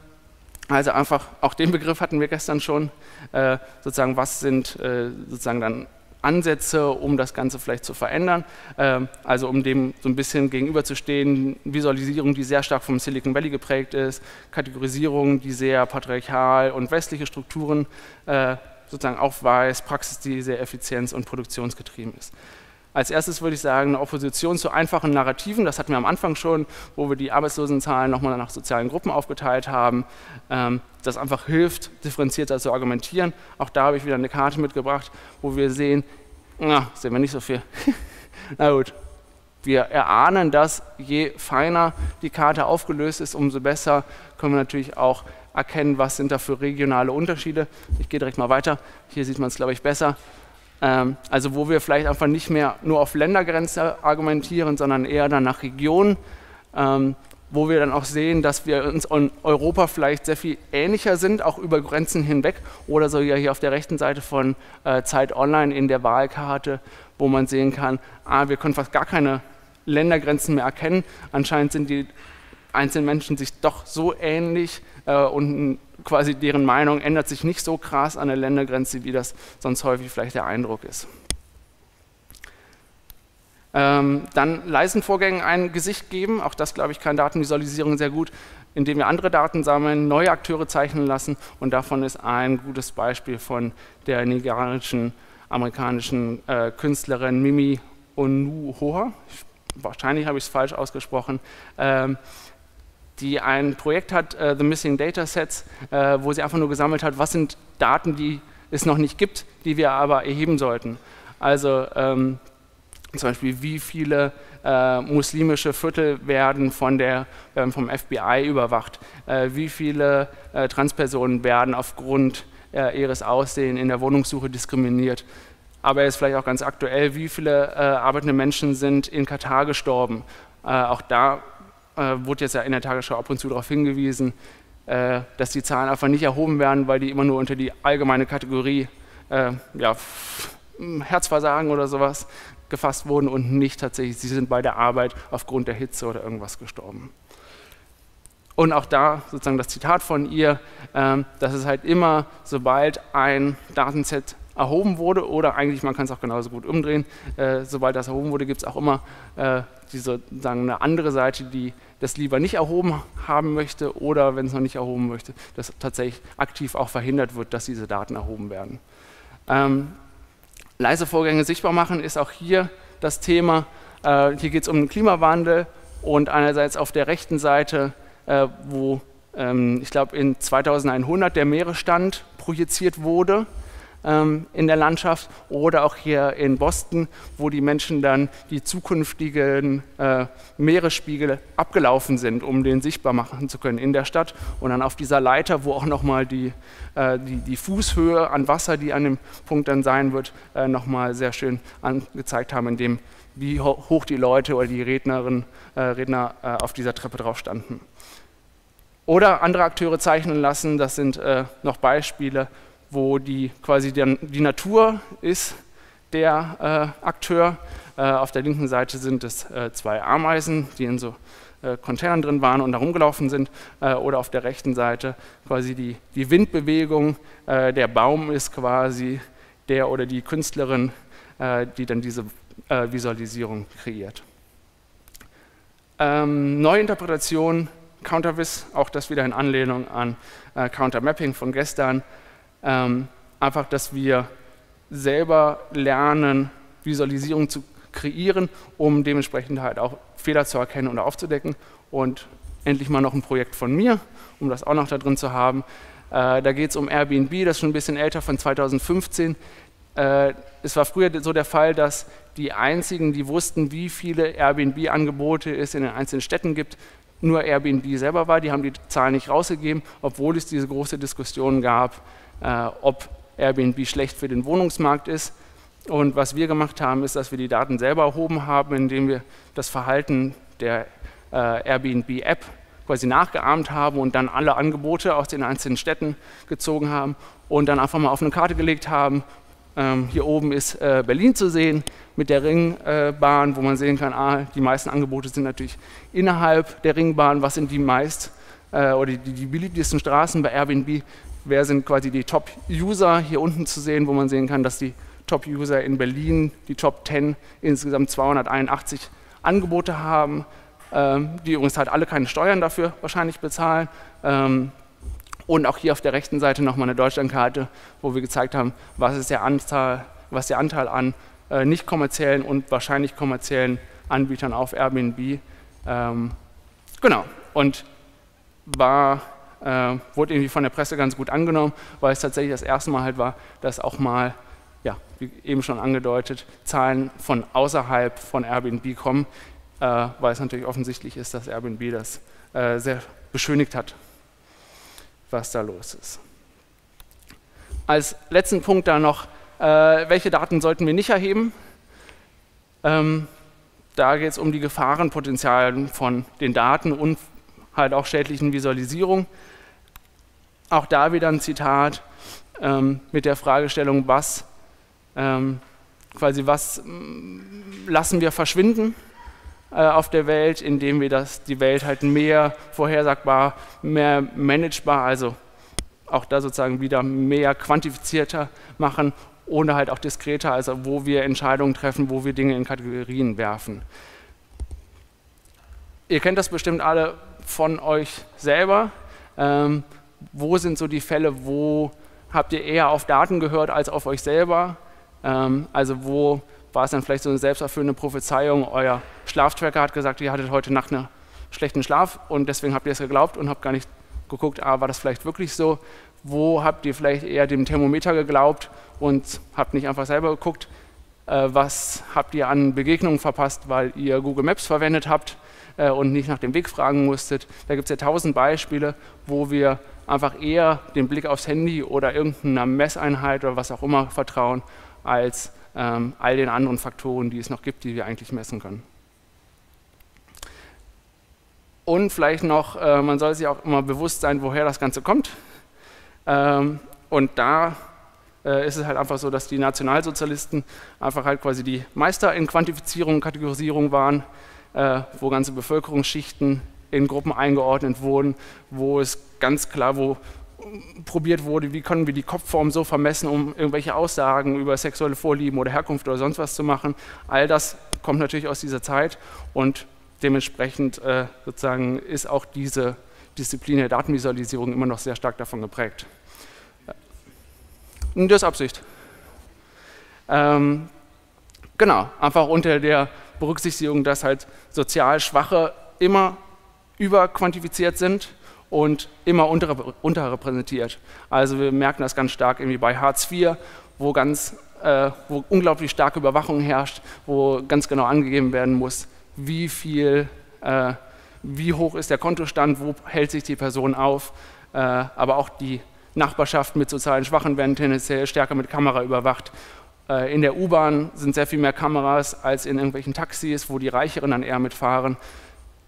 also einfach, auch den Begriff hatten wir gestern schon, äh, sozusagen, was sind äh, sozusagen dann Ansätze, um das Ganze vielleicht zu verändern. Äh, also um dem so ein bisschen gegenüberzustehen, Visualisierung, die sehr stark vom Silicon Valley geprägt ist, Kategorisierung, die sehr patriarchal und westliche Strukturen äh, sozusagen aufweist, Praxis, die sehr effizienz- und produktionsgetrieben ist. Als erstes würde ich sagen, eine Opposition zu einfachen Narrativen, das hatten wir am Anfang schon, wo wir die Arbeitslosenzahlen nochmal nach sozialen Gruppen aufgeteilt haben, ähm, das einfach hilft, differenzierter zu argumentieren. Auch da habe ich wieder eine Karte mitgebracht, wo wir sehen, na, sehen wir nicht so viel. na gut, wir erahnen, dass je feiner die Karte aufgelöst ist, umso besser können wir natürlich auch erkennen, was sind da für regionale Unterschiede. Ich gehe direkt mal weiter. Hier sieht man es, glaube ich, besser. Ähm, also wo wir vielleicht einfach nicht mehr nur auf Ländergrenze argumentieren, sondern eher dann nach Regionen, ähm, wo wir dann auch sehen, dass wir uns in Europa vielleicht sehr viel ähnlicher sind, auch über Grenzen hinweg. Oder so ja hier auf der rechten Seite von äh, Zeit Online in der Wahlkarte, wo man sehen kann, ah, wir können fast gar keine Ländergrenzen mehr erkennen. Anscheinend sind die einzelnen Menschen sich doch so ähnlich äh, und quasi deren Meinung ändert sich nicht so krass an der Ländergrenze, wie das sonst häufig vielleicht der Eindruck ist. Ähm, dann leisen Vorgängen ein Gesicht geben, auch das, glaube ich, kann Datenvisualisierung sehr gut, indem wir andere Daten sammeln, neue Akteure zeichnen lassen. Und davon ist ein gutes Beispiel von der nigerianischen amerikanischen äh, Künstlerin Mimi Onuhoha, wahrscheinlich habe ich es falsch ausgesprochen, ähm, die ein Projekt hat, uh, The Missing Data Sets, uh, wo sie einfach nur gesammelt hat, was sind Daten, die es noch nicht gibt, die wir aber erheben sollten. Also ähm, zum Beispiel, wie viele äh, muslimische Viertel werden von der, äh, vom FBI überwacht, äh, wie viele äh, Transpersonen werden aufgrund äh, ihres Aussehens in der Wohnungssuche diskriminiert. Aber jetzt vielleicht auch ganz aktuell, wie viele äh, arbeitende Menschen sind in Katar gestorben. auch da äh, wurde jetzt ja in der Tagesschau ab und zu darauf hingewiesen, äh, dass die Zahlen einfach nicht erhoben werden, weil die immer nur unter die allgemeine Kategorie äh, ja, Herzversagen oder sowas gefasst wurden und nicht tatsächlich, sie sind bei der Arbeit aufgrund der Hitze oder irgendwas gestorben. Und auch da sozusagen das Zitat von ihr, äh, dass es halt immer, sobald ein Datenset erhoben wurde oder eigentlich, man kann es auch genauso gut umdrehen, äh, sobald das erhoben wurde, gibt es auch immer äh, diese, sagen, eine andere Seite, die das lieber nicht erhoben haben möchte oder wenn es noch nicht erhoben möchte, dass tatsächlich aktiv auch verhindert wird, dass diese Daten erhoben werden. Ähm, Leise Vorgänge sichtbar machen ist auch hier das Thema. Äh, hier geht es um den Klimawandel und einerseits auf der rechten Seite, äh, wo ähm, ich glaube in 2100 der Meeresstand projiziert wurde in der Landschaft oder auch hier in Boston, wo die Menschen dann die zukünftigen äh, Meeresspiegel abgelaufen sind, um den sichtbar machen zu können in der Stadt. Und dann auf dieser Leiter, wo auch nochmal die, äh, die, die Fußhöhe an Wasser, die an dem Punkt dann sein wird, äh, nochmal sehr schön angezeigt haben, indem wie hoch die Leute oder die Rednerinnen, äh, Redner auf dieser Treppe drauf standen. Oder andere Akteure zeichnen lassen, das sind noch Beispiele, wo die quasi die, die Natur ist der äh, Akteur. Äh, auf der linken Seite sind es äh, zwei Ameisen, die in so äh, Containern drin waren und da rumgelaufen sind. Äh, oder auf der rechten Seite quasi die, die Windbewegung. Äh, der Baum ist quasi der oder die Künstlerin, die dann diese Visualisierung kreiert. Ähm, Neuinterpretation, Countervis, auch das wieder in Anlehnung an Countermapping von gestern ähm, einfach, dass wir selber lernen, Visualisierung zu kreieren, um dementsprechend halt auch Fehler zu erkennen und aufzudecken. Und endlich mal noch ein Projekt von mir, um das auch noch da drin zu haben. Äh, da geht es um Airbnb, das ist schon ein bisschen älter, von 2015. Äh, es war früher so der Fall, dass die einzigen, die wussten, wie viele Airbnb-Angebote es in den einzelnen Städten gibt, nur Airbnb selber war. Die haben die Zahlen nicht rausgegeben, obwohl es diese große Diskussion gab, ob Airbnb schlecht für den Wohnungsmarkt ist. Und was wir gemacht haben, ist, dass wir die Daten selber erhoben haben, indem wir das Verhalten der äh, Airbnb-App quasi nachgeahmt haben und dann alle Angebote aus den einzelnen Städten gezogen haben und dann einfach mal auf eine Karte gelegt haben. Ähm, hier oben ist äh, Berlin zu sehen mit der Ringbahn, wo man sehen kann, ah, die meisten Angebote sind natürlich innerhalb der Ringbahn. Was sind die meist äh, oder die, die beliebtesten Straßen bei Airbnb? Wer sind quasi die Top-User hier unten zu sehen, wo man sehen kann, dass die Top-User in Berlin, die Top 10, insgesamt 281 Angebote haben, ähm, die übrigens halt alle keine Steuern dafür wahrscheinlich bezahlen. Ähm, und auch hier auf der rechten Seite nochmal eine Deutschlandkarte, wo wir gezeigt haben, was ist der Anteil, was der Anteil an äh, nicht kommerziellen und wahrscheinlich kommerziellen Anbietern auf Airbnb. Ähm, genau. Und war äh, wurde irgendwie von der Presse ganz gut angenommen, weil es tatsächlich das erste Mal halt war, dass auch mal, ja, wie eben schon angedeutet, Zahlen von außerhalb von Airbnb kommen, äh, weil es natürlich offensichtlich ist, dass Airbnb das äh, sehr beschönigt hat, was da los ist. Als letzten Punkt da noch, äh, welche Daten sollten wir nicht erheben? Ähm, da geht es um die Gefahrenpotenziale von den Daten und halt auch schädlichen Visualisierung. Auch da wieder ein Zitat ähm, mit der Fragestellung, was ähm, quasi was mm, lassen wir verschwinden äh, auf der Welt, indem wir das, die Welt halt mehr vorhersagbar, mehr managebar, also auch da sozusagen wieder mehr quantifizierter machen, ohne halt auch diskreter, also wo wir Entscheidungen treffen, wo wir Dinge in Kategorien werfen. Ihr kennt das bestimmt alle von euch selber. Ähm, wo sind so die Fälle, wo habt ihr eher auf Daten gehört als auf euch selber? Ähm, also wo war es dann vielleicht so eine selbsterfüllende Prophezeiung, euer Schlaftracker hat gesagt, ihr hattet heute Nacht einen schlechten Schlaf und deswegen habt ihr es geglaubt und habt gar nicht geguckt, ah, war das vielleicht wirklich so? Wo habt ihr vielleicht eher dem Thermometer geglaubt und habt nicht einfach selber geguckt? Äh, was habt ihr an Begegnungen verpasst, weil ihr Google Maps verwendet habt? äh, und nicht nach dem Weg fragen musstet. Da gibt es ja tausend Beispiele, wo wir einfach eher den Blick aufs Handy oder irgendeiner Messeinheit oder was auch immer vertrauen, als ähm, all den anderen Faktoren, die es noch gibt, die wir eigentlich messen können. Und vielleicht noch, äh, man soll sich auch immer bewusst sein, woher das Ganze kommt. Ähm, und da äh, ist es halt einfach so, dass die Nationalsozialisten einfach halt quasi die Meister in Quantifizierung und Kategorisierung waren äh, wo ganze Bevölkerungsschichten in Gruppen eingeordnet wurden, wo es ganz klar, wo probiert wurde, wie können wir die Kopfform so vermessen, um irgendwelche Aussagen über sexuelle Vorlieben oder Herkunft oder sonst was zu machen. All das kommt natürlich aus dieser Zeit und dementsprechend äh, sozusagen ist auch diese Disziplin der Datenvisualisierung immer noch sehr stark davon geprägt. Das ist Absicht. Ähm, genau, einfach unter der Berücksichtigung, dass halt sozial Schwache immer überquantifiziert sind und immer unterrepräsentiert. Also wir merken das ganz stark irgendwie bei Hartz IV, wo, ganz, äh, wo unglaublich starke Überwachung herrscht, wo ganz genau angegeben werden muss, wie viel, äh, wie hoch ist der Kontostand, wo hält sich die Person auf, äh, aber auch die Nachbarschaften mit sozialen Schwachen werden tendenziell stärker mit Kamera überwacht. Äh, in der U-Bahn sind sehr viel mehr Kameras als in irgendwelchen Taxis, wo die Reicheren dann eher mitfahren.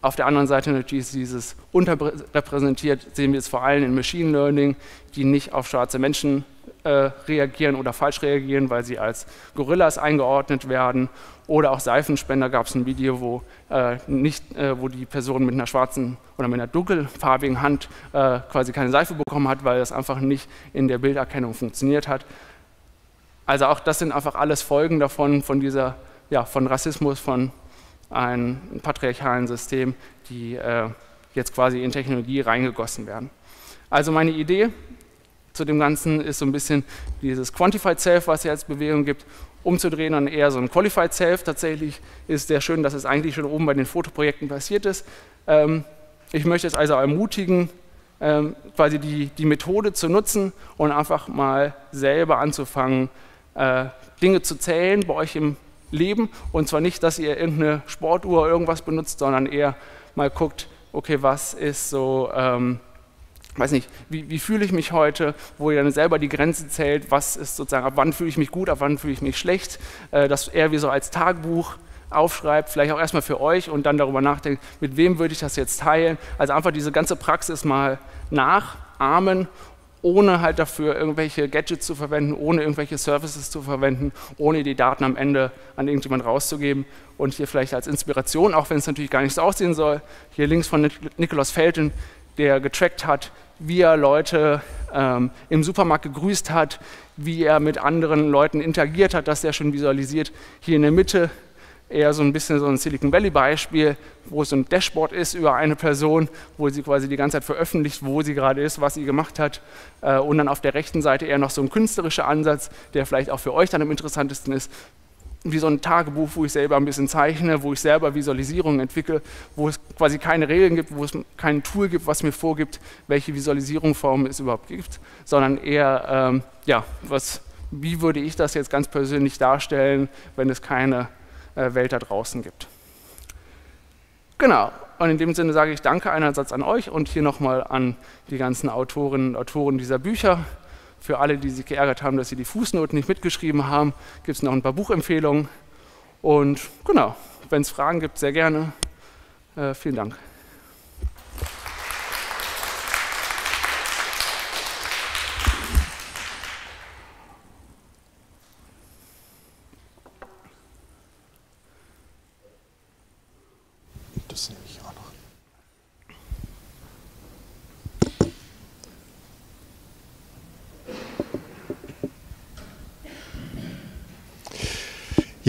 Auf der anderen Seite natürlich ist dieses unterrepräsentiert, sehen wir es vor allem in Machine Learning, die nicht auf schwarze Menschen äh, reagieren oder falsch reagieren, weil sie als Gorillas eingeordnet werden. Oder auch Seifenspender gab es ein Video, wo, äh, nicht, äh, wo die Person mit einer schwarzen oder mit einer dunkelfarbigen Hand äh, quasi keine Seife bekommen hat, weil das einfach nicht in der Bilderkennung funktioniert hat. Also auch das sind einfach alles Folgen davon, von dieser, ja, von Rassismus, von einem patriarchalen System, die äh, jetzt quasi in Technologie reingegossen werden. Also meine Idee zu dem Ganzen ist so ein bisschen dieses Quantified Self, was es jetzt Bewegung gibt, umzudrehen und eher so ein Qualified Self. Tatsächlich ist sehr schön, dass es eigentlich schon oben bei den Fotoprojekten passiert ist. Ähm, ich möchte es also ermutigen, ähm, quasi die, die Methode zu nutzen und einfach mal selber anzufangen, äh, Dinge zu zählen bei euch im Leben. Und zwar nicht, dass ihr irgendeine Sportuhr oder irgendwas benutzt, sondern eher mal guckt, okay, was ist so, ähm, weiß nicht, wie, wie fühle ich mich heute, wo ihr dann selber die Grenze zählt, was ist sozusagen, ab wann fühle ich mich gut, ab wann fühle ich mich schlecht, äh, das eher wie so als Tagebuch aufschreibt, vielleicht auch erstmal für euch und dann darüber nachdenkt, mit wem würde ich das jetzt teilen. Also einfach diese ganze Praxis mal nachahmen ohne halt dafür irgendwelche Gadgets zu verwenden, ohne irgendwelche Services zu verwenden, ohne die Daten am Ende an irgendjemand rauszugeben. Und hier vielleicht als Inspiration, auch wenn es natürlich gar nicht so aussehen soll, hier links von Nikolaus Felten, der getrackt hat, wie er Leute ähm, im Supermarkt gegrüßt hat, wie er mit anderen Leuten interagiert hat, das er schon visualisiert. Hier in der Mitte eher so ein bisschen so ein Silicon Valley Beispiel, wo es so ein Dashboard ist über eine Person, wo sie quasi die ganze Zeit veröffentlicht, wo sie gerade ist, was sie gemacht hat. Äh, und dann auf der rechten Seite eher noch so ein künstlerischer Ansatz, der vielleicht auch für euch dann am interessantesten ist, wie so ein Tagebuch, wo ich selber ein bisschen zeichne, wo ich selber Visualisierungen entwickle, wo es quasi keine Regeln gibt, wo es kein Tool gibt, was mir vorgibt, welche Visualisierungsformen es überhaupt gibt, sondern eher, ähm, ja, was, wie würde ich das jetzt ganz persönlich darstellen, wenn es keine äh, Welt da draußen gibt. Genau, und in dem Sinne sage ich Danke einerseits an euch und hier nochmal an die ganzen Autorinnen und Autoren dieser Bücher. Für alle, die sich geärgert haben, dass sie die Fußnoten nicht mitgeschrieben haben, gibt es noch ein paar Buchempfehlungen. Und genau, wenn es Fragen gibt, sehr gerne. Äh, vielen Dank.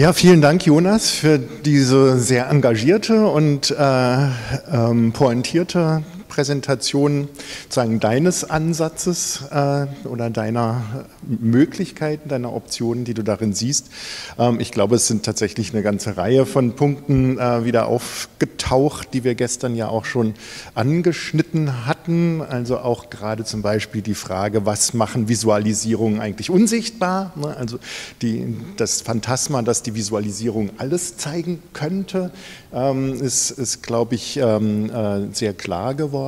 Ja, vielen Dank, Jonas, für diese sehr engagierte und äh, ähm, pointierte Präsentation sagen, deines Ansatzes äh, oder deiner Möglichkeiten, deiner Optionen, die du darin siehst. Ähm, ich glaube, es sind tatsächlich eine ganze Reihe von Punkten äh, wieder aufgetaucht, die wir gestern ja auch schon angeschnitten hatten. Also auch gerade zum Beispiel die Frage, was machen Visualisierungen eigentlich unsichtbar? Ne? Also die, das Phantasma, dass die Visualisierung alles zeigen könnte, ähm, ist, ist glaube ich, ähm, äh, sehr klar geworden.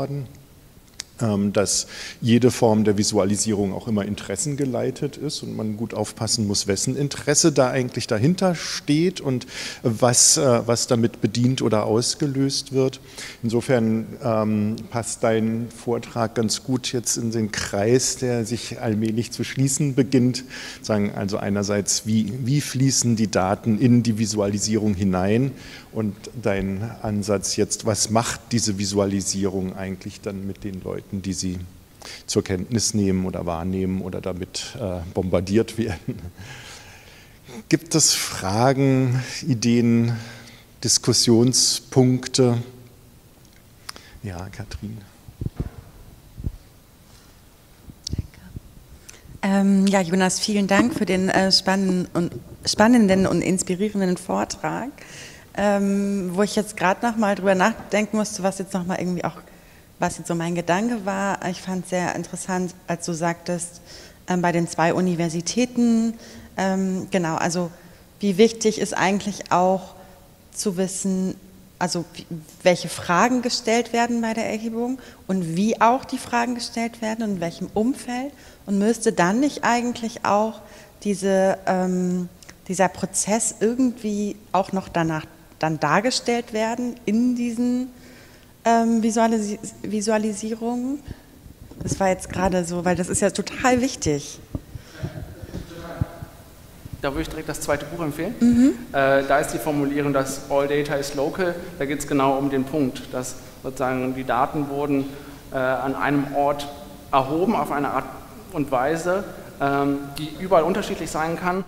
Ähm, dass jede Form der Visualisierung auch immer interessengeleitet ist und man gut aufpassen muss, wessen Interesse da eigentlich dahinter steht und was, äh, was damit bedient oder ausgelöst wird. Insofern ähm, passt dein Vortrag ganz gut jetzt in den Kreis, der sich allmählich zu schließen beginnt. Also einerseits, wie, wie fließen die Daten in die Visualisierung hinein und dein Ansatz jetzt, was macht diese Visualisierung eigentlich dann mit den Leuten, die sie zur Kenntnis nehmen oder wahrnehmen oder damit äh, bombardiert werden? Gibt es Fragen, Ideen, Diskussionspunkte? Ja, Katrin. Ähm, ja, Jonas, vielen Dank für den äh, spannenden und spannenden und inspirierenden Vortrag, ähm, wo ich jetzt gerade noch mal drüber nachdenken musste, was jetzt noch mal irgendwie auch, was jetzt so mein Gedanke war. Ich fand es sehr interessant, als du sagtest, ähm, bei den zwei Universitäten, ähm, genau, also wie wichtig ist eigentlich auch zu wissen, also welche Fragen gestellt werden bei der Erhebung und wie auch die Fragen gestellt werden und in welchem Umfeld und müsste dann nicht eigentlich auch diese, ähm, dieser Prozess irgendwie auch noch danach dann dargestellt werden in diesen ähm, Visualis Visualisierungen? Das war jetzt gerade so, weil das ist ja total wichtig. Da würde ich direkt das zweite Buch empfehlen. Mhm. Äh, da ist die Formulierung, dass All Data is Local. Da geht es genau um den Punkt, dass sozusagen die Daten wurden äh, an einem Ort erhoben auf eine Art und Weise, ähm, die überall unterschiedlich sein kann.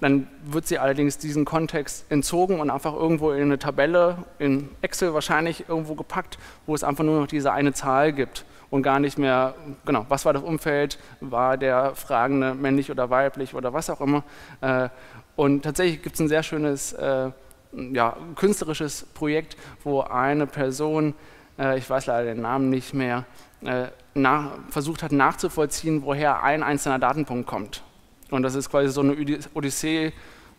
Dann wird sie allerdings diesen Kontext entzogen und einfach irgendwo in eine Tabelle, in Excel wahrscheinlich irgendwo gepackt, wo es einfach nur noch diese eine Zahl gibt und gar nicht mehr, genau, was war das Umfeld, war der Fragende männlich oder weiblich oder was auch immer. Äh, und tatsächlich gibt es ein sehr schönes äh, ja, künstlerisches Projekt, wo eine Person, äh, ich weiß leider den Namen nicht mehr, nach, versucht hat nachzuvollziehen, woher ein einzelner Datenpunkt kommt. Und das ist quasi so eine Odyssee,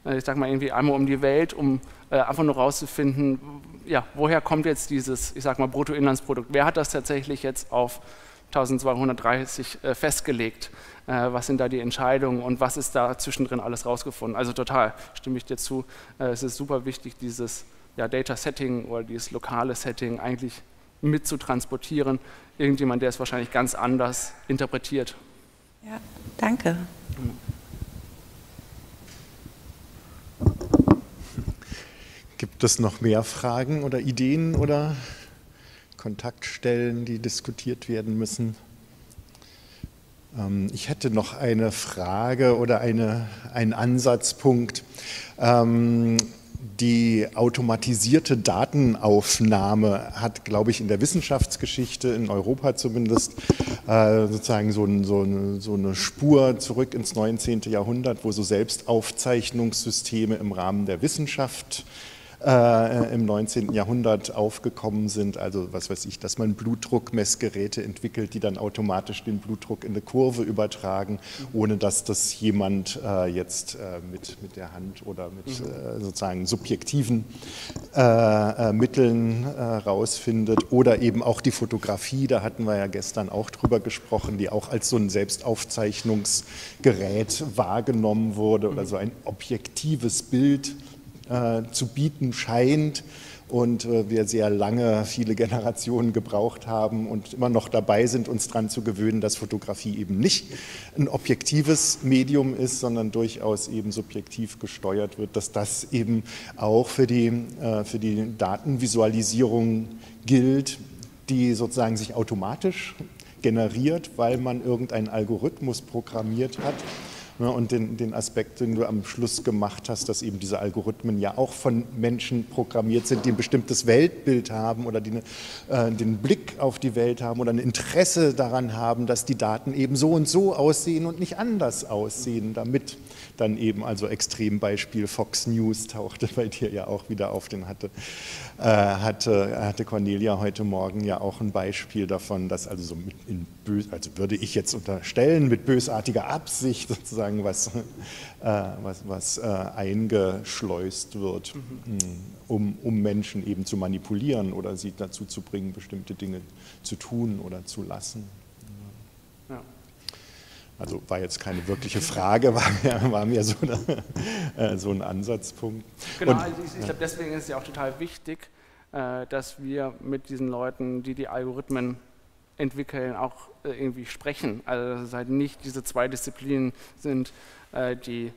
ich sag mal irgendwie einmal um die Welt, um einfach nur rauszufinden, ja, woher kommt jetzt dieses, ich sag mal, Bruttoinlandsprodukt? Wer hat das tatsächlich jetzt auf 1230 äh, festgelegt? Äh, was sind da die Entscheidungen und was ist da zwischendrin alles rausgefunden? Also total, stimme ich dir zu. Äh, es ist super wichtig, dieses ja, Data Setting oder dieses lokale Setting eigentlich mit zu transportieren. Irgendjemand, der es wahrscheinlich ganz anders interpretiert. Ja, danke. Mhm. Gibt es noch mehr Fragen oder Ideen oder Kontaktstellen, die diskutiert werden müssen? Ähm, ich hätte noch eine Frage oder eine, einen Ansatzpunkt. Ähm, die automatisierte Datenaufnahme hat, glaube ich, in der Wissenschaftsgeschichte, in Europa zumindest, äh, sozusagen so, eine, Spur zurück ins 19. Jahrhundert, wo so Selbstaufzeichnungssysteme im Rahmen der Wissenschaft äh, im 19. Jahrhundert aufgekommen sind. Also was weiß ich, dass man Blutdruckmessgeräte entwickelt, die dann automatisch den Blutdruck in eine Kurve übertragen, ohne dass das jemand äh, jetzt äh, mit, mit der Hand oder mit mhm. äh, sozusagen subjektiven äh, äh, Mitteln rausfindet. Oder eben auch die Fotografie, da hatten wir ja gestern auch drüber gesprochen, die auch als so ein Selbstaufzeichnungsgerät wahrgenommen wurde oder so ein objektives Bild zu bieten scheint und äh, wir sehr lange, viele Generationen gebraucht haben und immer noch dabei sind, uns daran zu gewöhnen, dass Fotografie eben nicht ein objektives Medium ist, sondern durchaus eben subjektiv gesteuert wird, dass das eben auch für die, äh, für die Datenvisualisierung gilt, die sozusagen sich automatisch generiert, weil man irgendeinen Algorithmus programmiert hat Ne, und den, den Aspekt, den du am Schluss gemacht hast, dass eben diese Algorithmen ja auch von Menschen programmiert sind, die ein bestimmtes Weltbild haben oder die äh, den Blick auf die Welt haben oder ein Interesse daran haben, dass die Daten eben so und so aussehen und nicht anders aussehen, damit dann eben also Extrembeispiel Fox News tauchte bei dir ja auch wieder auf, den hatte, äh, hatte, hatte Cornelia heute Morgen ja auch ein Beispiel davon, dass also so mit in bös, also würde ich jetzt unterstellen, mit bösartiger Absicht sozusagen was, äh, was, was äh, eingeschleust wird, mhm. um, um Menschen eben zu manipulieren oder sie dazu zu bringen, bestimmte Dinge zu tun oder zu lassen. Also war jetzt keine wirkliche Frage, war mir, war mir so, eine, äh, so, ein Ansatzpunkt. Genau, Und, also ich, ich glaube, deswegen ist es ja auch total wichtig, äh, dass wir mit diesen Leuten, die die Algorithmen entwickeln, auch äh, irgendwie sprechen. Also dass es halt nicht diese zwei Disziplinen sind, die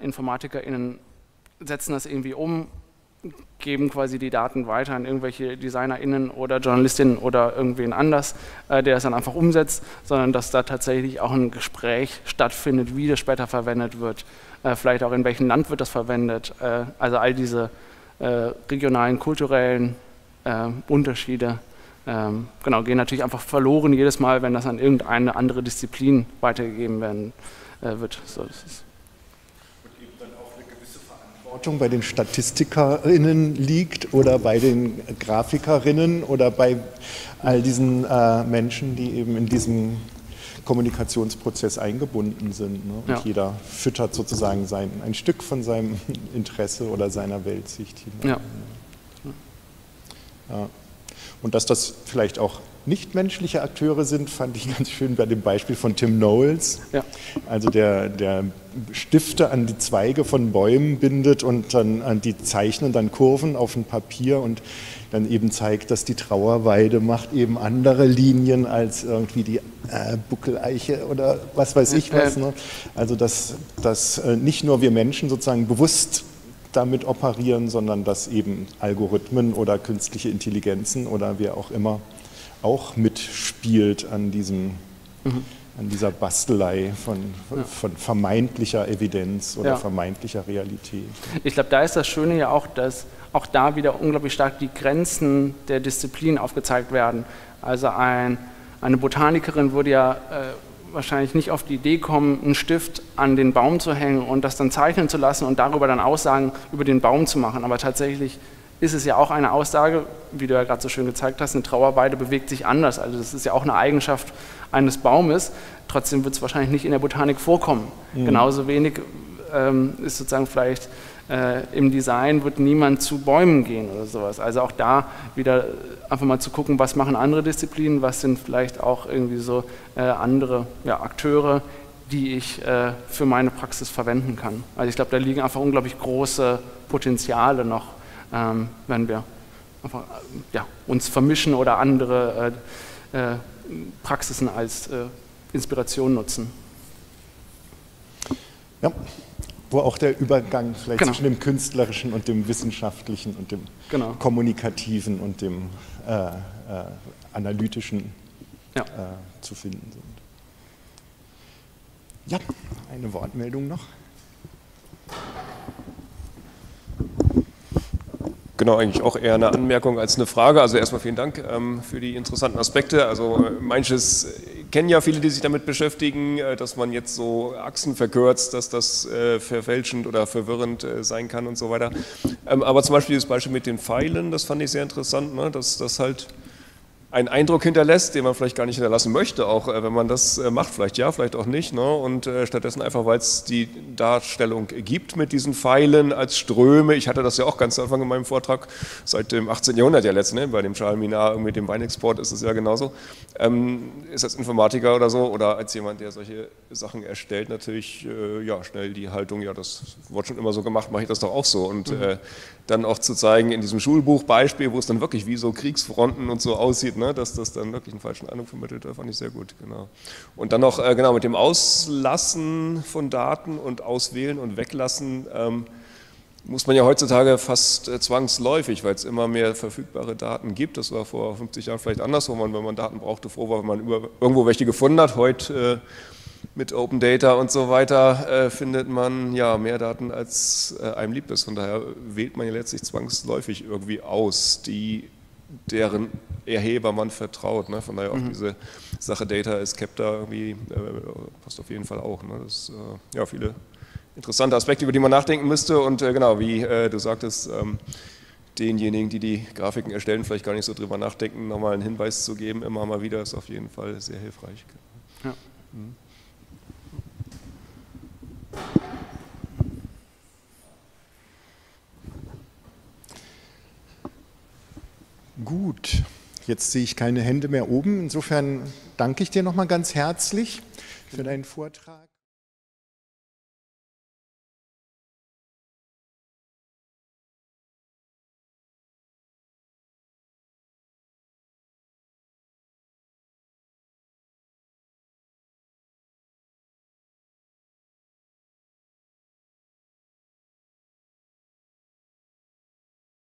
InformatikerInnen setzen das irgendwie um geben quasi die Daten weiter an irgendwelche DesignerInnen oder JournalistInnen oder irgendwen anders, äh, der es dann einfach umsetzt, sondern dass da tatsächlich auch ein Gespräch stattfindet, wie das später verwendet wird, äh, vielleicht auch in welchem Land wird das verwendet. Äh, also all diese äh, regionalen, kulturellen äh, Unterschiede ähm, genau, gehen natürlich einfach verloren jedes Mal, wenn das an irgendeine andere Disziplin weitergegeben werden äh, wird. So, das ist Verantwortung bei den Statistikerinnen liegt oder bei den Grafikerinnen oder bei all diesen äh, Menschen, die eben in diesem Kommunikationsprozess eingebunden sind. Ne? Und ja. jeder füttert sozusagen sein, ein Stück von seinem Interesse oder seiner Weltsicht hinein. Ja. ja. Und dass das vielleicht auch nichtmenschliche Akteure sind, fand ich ganz schön bei dem Beispiel von Tim Knowles. Ja. Also der, der Stifte an die Zweige von Bäumen bindet und dann an die zeichnen dann Kurven auf ein Papier und dann eben zeigt, dass die Trauerweide macht eben andere Linien als irgendwie die äh, Buckeleiche oder was weiß ich was. Ne? Also dass, dass äh, nicht nur wir Menschen sozusagen bewusst damit operieren, sondern dass eben Algorithmen oder künstliche Intelligenzen oder wer auch immer auch mitspielt an diesem mhm. an dieser Bastelei von, ja. von vermeintlicher Evidenz oder ja. vermeintlicher Realität. Ich glaube, da ist das Schöne ja auch, dass auch da wieder unglaublich stark die Grenzen der Disziplin aufgezeigt werden. Also ein, eine Botanikerin würde ja äh, wahrscheinlich nicht auf die Idee kommen, einen Stift an den Baum zu hängen und das dann zeichnen zu lassen und darüber dann Aussagen über den Baum zu machen. Aber tatsächlich ist es ja auch eine Aussage, wie du ja gerade so schön gezeigt hast, eine Trauerweide bewegt sich anders. Also das ist ja auch eine Eigenschaft eines Baumes. Trotzdem wird es wahrscheinlich nicht in der Botanik vorkommen. Mhm. Genauso wenig ähm, ist sozusagen vielleicht äh, im Design wird niemand zu Bäumen gehen oder sowas. Also auch da wieder einfach mal zu gucken, was machen andere Disziplinen, was sind vielleicht auch irgendwie so äh, andere ja, Akteure, die ich äh, für meine Praxis verwenden kann. Also ich glaube, da liegen einfach unglaublich große Potenziale noch, ähm, wenn wir einfach, äh, ja, uns vermischen oder andere äh, äh, Praxisen als Inspiration nutzen. Ja, wo auch der Übergang vielleicht genau. zwischen dem Künstlerischen und dem Wissenschaftlichen und dem genau. Kommunikativen und dem äh, äh, Analytischen ja. äh, zu finden sind. Ja, eine Wortmeldung noch. Genau, eigentlich auch eher eine Anmerkung als eine Frage. Also erstmal vielen Dank ähm, für die interessanten Aspekte. Also äh, manches kennen ja viele, die sich damit beschäftigen, äh, dass man jetzt so Achsen verkürzt, dass das äh, verfälschend oder verwirrend äh, sein kann und so weiter. Ähm, aber zum Beispiel das Beispiel mit den Pfeilen, das fand ich sehr interessant, ne? dass das halt einen Eindruck hinterlässt, den man vielleicht gar nicht hinterlassen möchte, auch äh, wenn man das äh, macht, vielleicht ja, vielleicht auch nicht. Ne? Und äh, stattdessen einfach, weil es die Darstellung gibt mit diesen Pfeilen als Ströme. Ich hatte das ja auch ganz am Anfang in meinem Vortrag, seit dem 18. Jahrhundert ja letztendlich, ne? bei dem Charles Minard mit dem Weinexport ist es ja genauso. Ähm, ist als Informatiker oder so oder als jemand, der solche Sachen erstellt, natürlich äh, ja, schnell die Haltung, ja, das wurde schon immer so gemacht, mache ich das doch auch so. Und mhm. Äh, dann auch zu zeigen in diesem Schulbuchbeispiel, wo es dann wirklich wie so Kriegsfronten und so aussieht, ne, dass das dann wirklich einen falschen Eindruck vermittelt, fand ich sehr gut. Genau. Und dann noch äh, genau mit dem Auslassen von Daten und Auswählen und Weglassen ähm, muss man ja heutzutage fast äh, zwangsläufig, weil es immer mehr verfügbare Daten gibt. Das war vor 50 Jahren vielleicht anders, wo man, wenn man Daten brauchte, froh war, wenn man über, irgendwo welche gefunden hat. Heute äh, mit Open Data und so weiter äh, findet man ja mehr Daten, als äh, einem lieb ist. Von daher wählt man ja letztlich zwangsläufig irgendwie aus, die deren Erheber man vertraut. Ne? Von daher auch mhm. diese Sache Data ist kept da irgendwie, äh, passt auf jeden Fall auch. Ne? Das äh, ja viele interessante Aspekte, über die man nachdenken müsste. Und äh, genau, wie äh, du sagtest, ähm, denjenigen, die die Grafiken erstellen, vielleicht gar nicht so drüber nachdenken, nochmal einen Hinweis zu geben, immer mal wieder, ist auf jeden Fall sehr hilfreich. Ja. Mhm. Gut, jetzt sehe ich keine Hände mehr oben. Insofern danke ich dir nochmal ganz herzlich für deinen Vortrag.